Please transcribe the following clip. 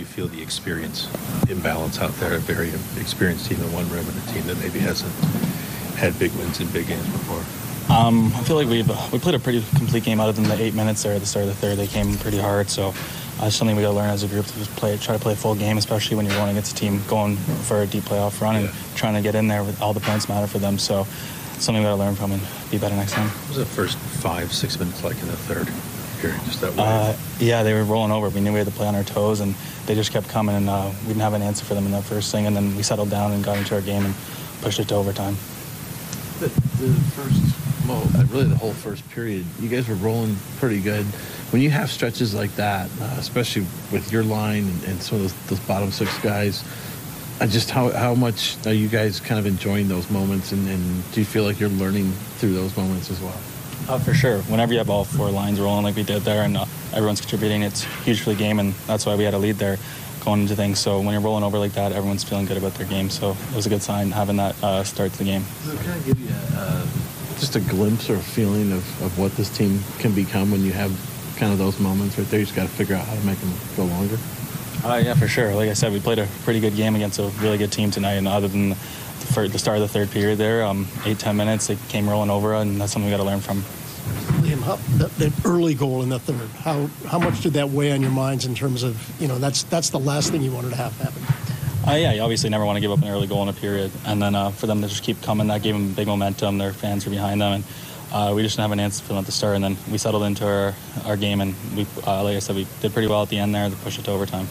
you feel the experience imbalance out there? A very experienced team in one room and a team that maybe hasn't had big wins in big games before. Um, I feel like we've we played a pretty complete game other than the eight minutes there at the start of the third. They came pretty hard, so uh, it's something we got to learn as a group to play, try to play a full game, especially when you're going against a team going for a deep playoff run and Yeah. trying to get in there with all the points matter for them. So it's something we got to learn from and be better next time. What was the first five, six minutes like in the third period? Just that way. Uh, yeah, they were rolling over. We knew we had to play on our toes, and they just kept coming, and uh, we didn't have an answer for them in that first thing. And then we settled down and got into our game and pushed it to overtime. The, the first, well, uh, really the whole first period, you guys were rolling pretty good. When you have stretches like that, uh, especially with your line and, and some of those, those bottom six guys, uh, just how, how much are you guys kind of enjoying those moments, and, and do you feel like you're learning through those moments as well? Uh, for sure. Whenever you have all four lines rolling like we did there and uh, everyone's contributing, it's huge for the game, and that's why we had a lead there going into things. So when you're rolling over like that, everyone's feeling good about their game. So it was a good sign having that uh, start to the game. Does it kind of give you a, uh, just a glimpse or a feeling of, of what this team can become when you have kind of those moments right there? You just got to figure out how to make them go longer. Uh, yeah, for sure. Like I said, we played a pretty good game against a really good team tonight, and other than fir- the start of the third period there, um, eight, ten minutes, they came rolling over, and that's something we got to learn from. Liam, how, that, that early goal in the third, how how much did that weigh on your minds in terms of you know that's that's the last thing you wanted to have happen. Uh, yeah, you obviously never want to give up an early goal in a period, and then uh, for them to just keep coming, that gave them big momentum. Their fans were behind them, and uh, we just didn't have an answer for them at the start. And then we settled into our, our game, and we, uh, like I said, we did pretty well at the end there to push it to overtime.